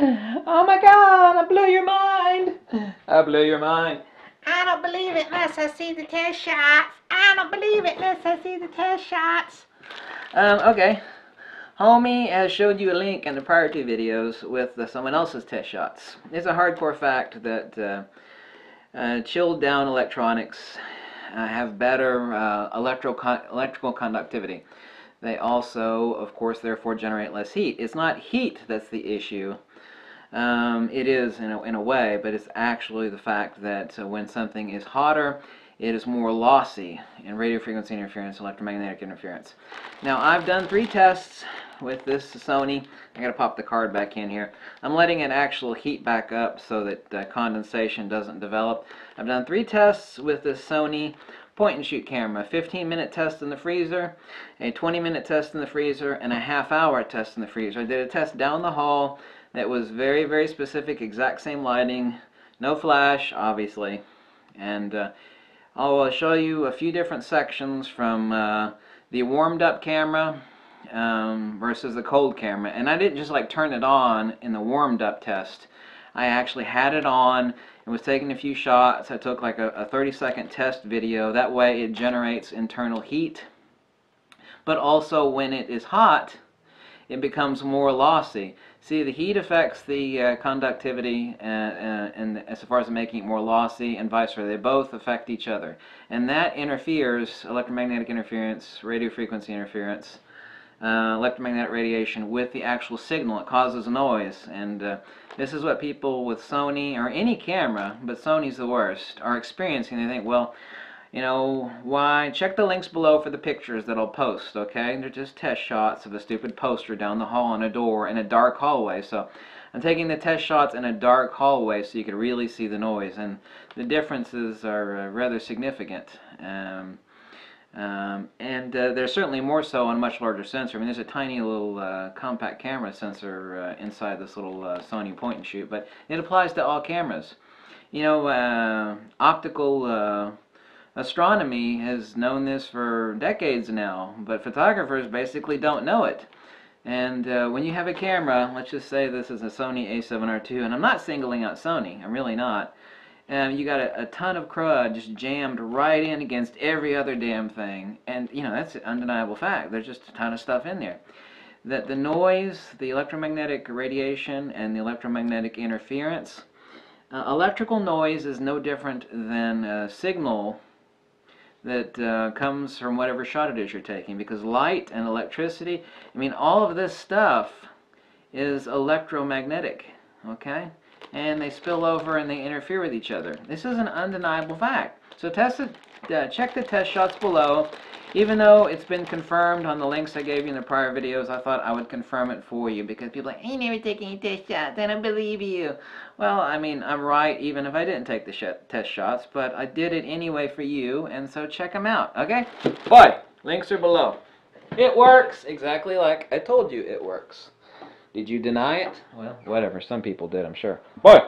Oh my god, I blew your mind. I blew your mind. I don't believe it unless I see the test shots. I don't believe it unless I see the test shots. Um, okay. Homie has showed you a link in the prior two videos with uh, someone else's test shots. It's a hardcore fact that uh, uh, chilled down electronics uh, have better uh, electro electrical conductivity. They also, of course, therefore generate less heat. It's not heat that's the issue. Um, it is in a, in a way, but it's actually the fact that uh, when something is hotter, it is more lossy in radio frequency interference, electromagnetic interference. Now, I've done three tests with this Sony. I gotta pop the card back in here. I'm letting it actual heat back up so that uh, condensation doesn't develop. I've done three tests with this Sony point and shoot camera. 15 minute test in the freezer, a 20 minute test in the freezer, and a half hour test in the freezer. I did a test down the hall that was very, very specific, exact same lighting, no flash, obviously. And uh, I'll show you a few different sections from uh, the warmed up camera um, versus the cold camera. And I didn't just like turn it on in the warmed up test. I actually had it on and was taking a few shots. I took like a, a 30 second test video. That way it generates internal heat. But also when it is hot, it becomes more lossy. See, the heat affects the uh, conductivity uh, uh, and as far as making it more lossy and vice versa. They both affect each other. And that interferes, electromagnetic interference, radio frequency interference, uh, electromagnetic radiation with the actual signal. It causes noise. And uh, this is what people with Sony or any camera, but Sony's the worst, are experiencing. They think, well, you know, why? Check the links below for the pictures that I'll post, okay? They're just test shots of a stupid poster down the hall on a door in a dark hallway. So I'm taking the test shots in a dark hallway so you can really see the noise. And the differences are uh, rather significant. Um, um, and uh, they're certainly more so on a much larger sensor. I mean, there's a tiny little uh, compact camera sensor uh, inside this little uh, Sony point and shoot, but it applies to all cameras. You know, uh, optical uh, astronomy has known this for decades now, but photographers basically don't know it. And when you have a camera, let's just say this is a Sony a7R2, and I'm not singling out Sony, I'm really not. Um, you got a, a ton of crud just jammed right in against every other damn thing. And, you know, that's an undeniable fact. There's just a ton of stuff in there. That the noise, the electromagnetic radiation, and the electromagnetic interference, uh, electrical noise is no different than a signal that uh, comes from whatever shot it is you're taking because light and electricity, I mean all of this stuff is electromagnetic, okay? And they spill over and they interfere with each other. This is an undeniable fact. So test it, uh, check the test shots below even though it's been confirmed on the links I gave you in the prior videos, I thought I would confirm it for you because people are like, I never take any test shots, I don't believe you. Well, I mean, I'm right even if I didn't take the sh test shots, but I did it anyway for you, and so check them out, okay? Boy, links are below. It works exactly like I told you it works. Did you deny it? Well, whatever, some people did, I'm sure. Boy!